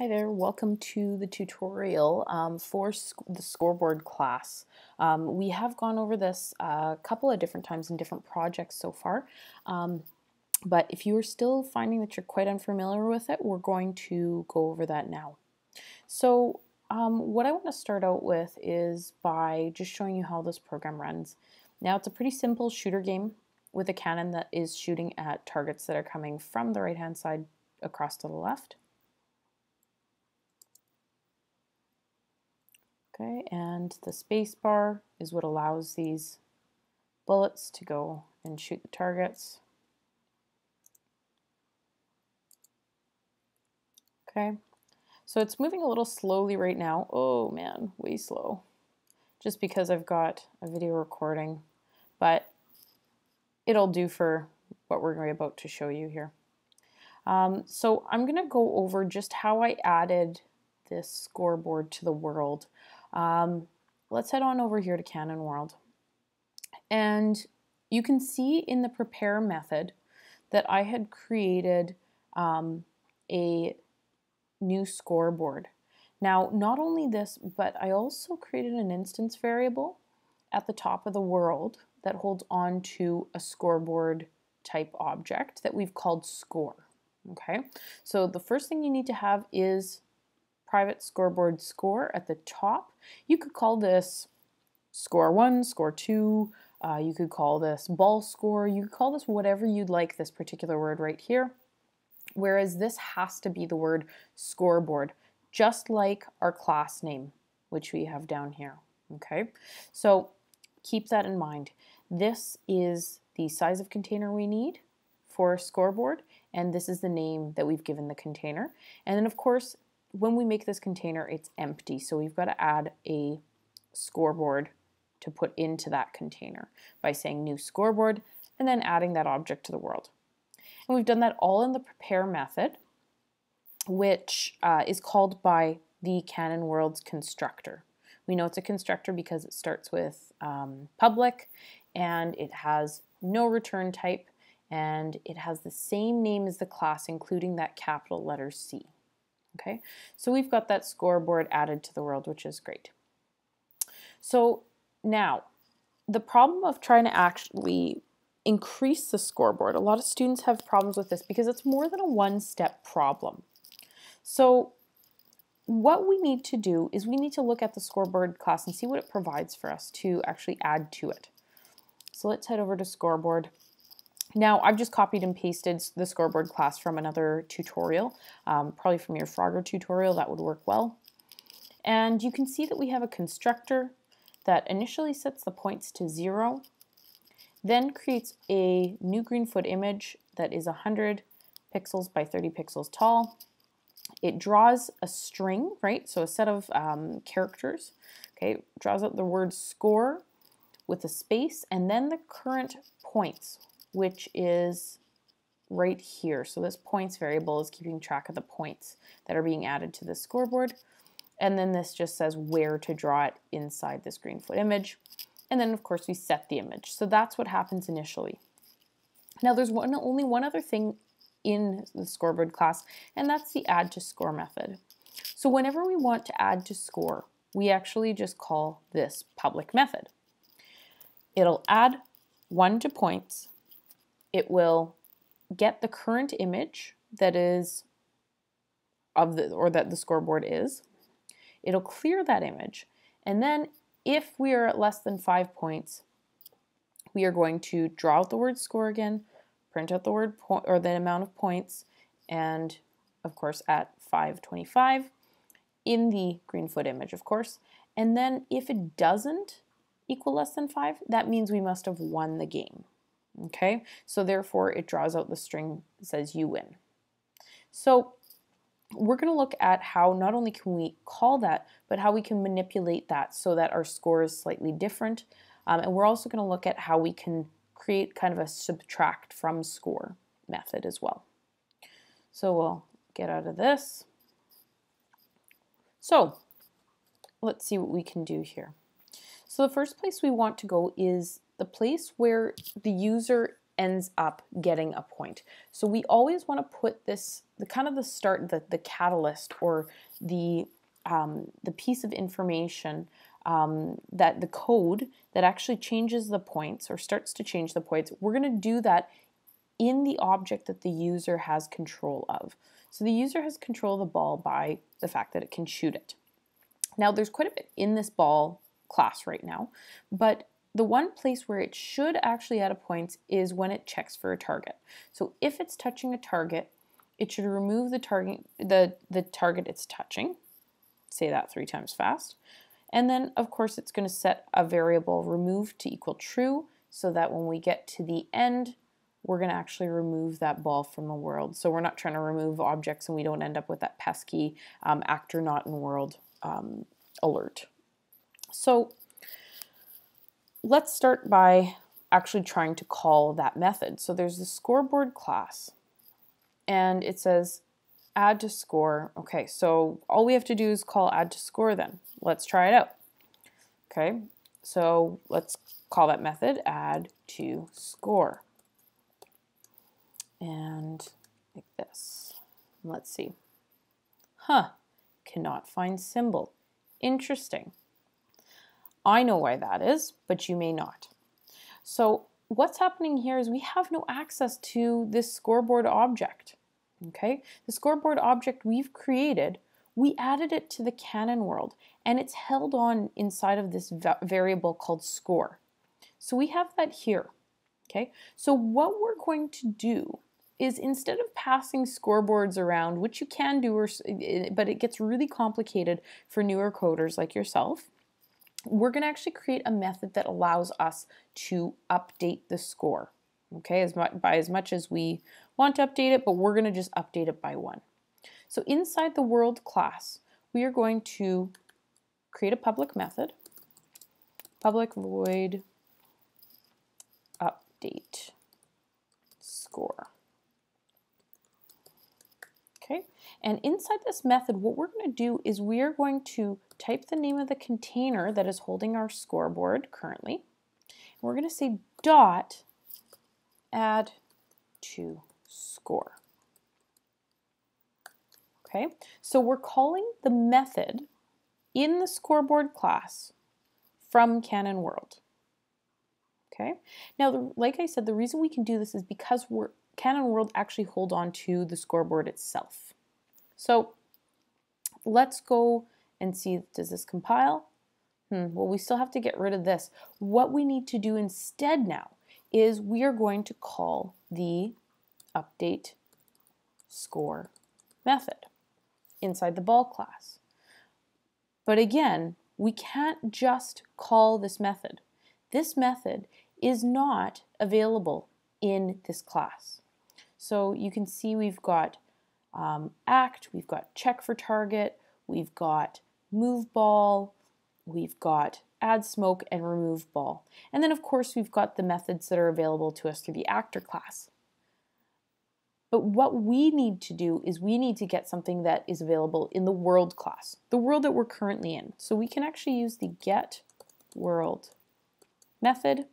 Hi there, welcome to the tutorial um, for sc the scoreboard class. Um, we have gone over this a couple of different times in different projects so far, um, but if you are still finding that you're quite unfamiliar with it, we're going to go over that now. So um, what I want to start out with is by just showing you how this program runs. Now it's a pretty simple shooter game with a cannon that is shooting at targets that are coming from the right hand side across to the left. Okay, and the space bar is what allows these bullets to go and shoot the targets. Okay, so it's moving a little slowly right now. Oh man, way slow. Just because I've got a video recording, but it'll do for what we're going to be about to show you here. Um, so I'm going to go over just how I added this scoreboard to the world. Um, let's head on over here to Cannon World. And you can see in the prepare method that I had created um, a new scoreboard. Now, not only this, but I also created an instance variable at the top of the world that holds on to a scoreboard type object that we've called score. Okay, so the first thing you need to have is private scoreboard score at the top. You could call this score one, score two, uh, you could call this ball score, you could call this whatever you'd like, this particular word right here. Whereas this has to be the word scoreboard, just like our class name, which we have down here. Okay, so keep that in mind. This is the size of container we need for scoreboard, and this is the name that we've given the container. And then, of course, when we make this container, it's empty. So we've got to add a scoreboard to put into that container by saying new scoreboard and then adding that object to the world. And we've done that all in the prepare method, which uh, is called by the Cannon Worlds constructor. We know it's a constructor because it starts with um, public and it has no return type and it has the same name as the class, including that capital letter C. Okay, so we've got that scoreboard added to the world, which is great. So now, the problem of trying to actually increase the scoreboard, a lot of students have problems with this because it's more than a one-step problem. So what we need to do is we need to look at the scoreboard class and see what it provides for us to actually add to it. So let's head over to scoreboard. Now, I've just copied and pasted the scoreboard class from another tutorial, um, probably from your Frogger tutorial, that would work well. And you can see that we have a constructor that initially sets the points to zero, then creates a new Greenfoot image that is 100 pixels by 30 pixels tall. It draws a string, right? So a set of um, characters, okay? Draws out the word score with a space and then the current points, which is right here. So this points variable is keeping track of the points that are being added to the scoreboard. And then this just says where to draw it inside this Greenfoot image. And then of course we set the image. So that's what happens initially. Now there's one, only one other thing in the scoreboard class, and that's the add to score method. So whenever we want to add to score, we actually just call this public method. It'll add one to points it will get the current image that is of the or that the scoreboard is. It'll clear that image. And then if we are at less than five points, we are going to draw out the word score again, print out the word point or the amount of points, and of course at 525 in the Greenfoot image, of course. And then if it doesn't equal less than five, that means we must have won the game. Okay, so therefore it draws out the string says you win. So we're going to look at how not only can we call that, but how we can manipulate that so that our score is slightly different. Um, and we're also going to look at how we can create kind of a subtract from score method as well. So we'll get out of this. So let's see what we can do here. So the first place we want to go is the place where the user ends up getting a point. So we always want to put this, the kind of the start, the, the catalyst or the, um, the piece of information um, that the code that actually changes the points or starts to change the points, we're going to do that in the object that the user has control of. So the user has control of the ball by the fact that it can shoot it. Now there's quite a bit in this ball class right now, but the one place where it should actually add a point is when it checks for a target. So if it's touching a target, it should remove the target the, the target it's touching. Say that three times fast. And then of course it's going to set a variable remove to equal true so that when we get to the end, we're going to actually remove that ball from the world. So we're not trying to remove objects and we don't end up with that pesky um, actor not in world um, alert. So let's start by actually trying to call that method. So there's the scoreboard class and it says add to score. Okay, so all we have to do is call add to score then. Let's try it out. Okay, so let's call that method add to score. And like this. Let's see. Huh, cannot find symbol. Interesting. I know why that is, but you may not. So what's happening here is we have no access to this scoreboard object. Okay, the scoreboard object we've created, we added it to the Cannon world and it's held on inside of this variable called score. So we have that here. Okay, so what we're going to do is instead of passing scoreboards around, which you can do, eh, but it gets really complicated for newer coders like yourself, we're going to actually create a method that allows us to update the score. Okay, as much, by as much as we want to update it, but we're going to just update it by one. So inside the world class, we are going to create a public method, public void update score. Okay, and inside this method, what we're going to do is we are going to type the name of the container that is holding our scoreboard currently. We're going to say dot add to score. Okay, so we're calling the method in the scoreboard class from Cannon World. Okay, now, the, like I said, the reason we can do this is because we're Cannon World actually hold on to the scoreboard itself. So let's go and see, does this compile? Hmm, well, we still have to get rid of this. What we need to do instead now is we are going to call the update score method inside the ball class. But again, we can't just call this method. This method is not available in this class. So you can see we've got um, act, we've got check for target, we've got move ball, we've got add smoke and remove ball. And then of course we've got the methods that are available to us through the actor class. But what we need to do is we need to get something that is available in the world class, the world that we're currently in. So we can actually use the get world method,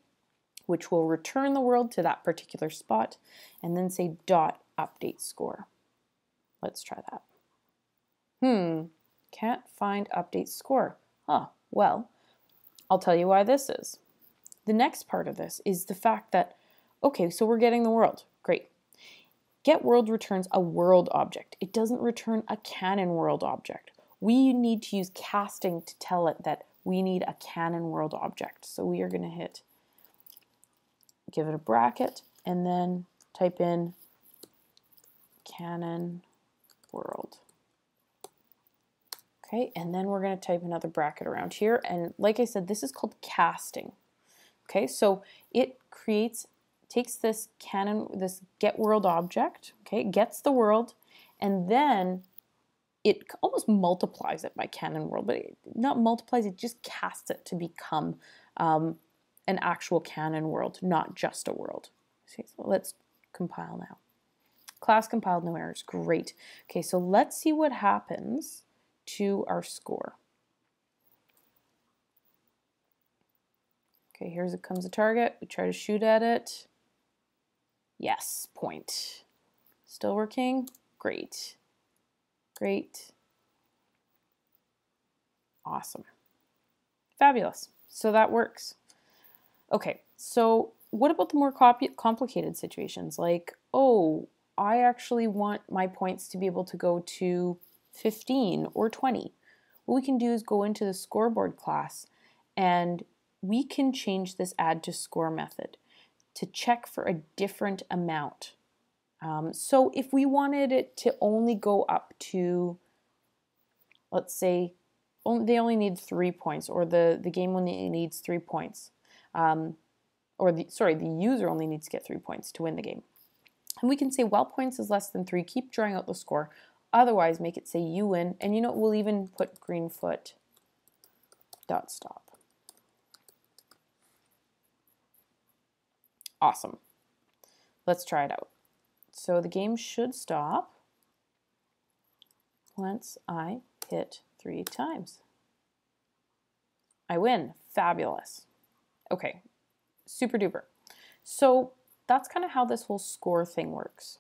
which will return the world to that particular spot, and then say dot update score. Let's try that. Hmm, can't find update score. Huh, well, I'll tell you why this is. The next part of this is the fact that, okay, so we're getting the world. Great. Get world returns a world object. It doesn't return a cannon world object. We need to use casting to tell it that we need a cannon world object. So we are going to hit, give it a bracket, and then type in Cannon world. Okay, and then we're going to type another bracket around here. And like I said, this is called casting. Okay, so it creates, takes this cannon, this get world object, okay, gets the world, and then it almost multiplies it by cannon world, but it not multiplies, it just casts it to become um, an actual cannon world, not just a world. So let's compile now. Class compiled, no errors, great. Okay, so let's see what happens to our score. Okay, here's it comes a target. We try to shoot at it. Yes, point. Still working? Great. Great. Awesome. Fabulous. So that works. Okay, so what about the more complicated situations? Like, oh, I actually want my points to be able to go to 15 or 20. What we can do is go into the scoreboard class and we can change this add to score method to check for a different amount. Um, so if we wanted it to only go up to, let's say, only, they only need three points, or the, the game only needs three points, um, or the sorry, the user only needs to get three points to win the game. And we can say while points is less than three, keep drawing out the score. Otherwise, make it say you win. And you know, we'll even put Greenfoot dot stop. Awesome. Let's try it out. So the game should stop once I hit three times. I win. Fabulous. Okay, super duper. So that's kind of how this whole score thing works.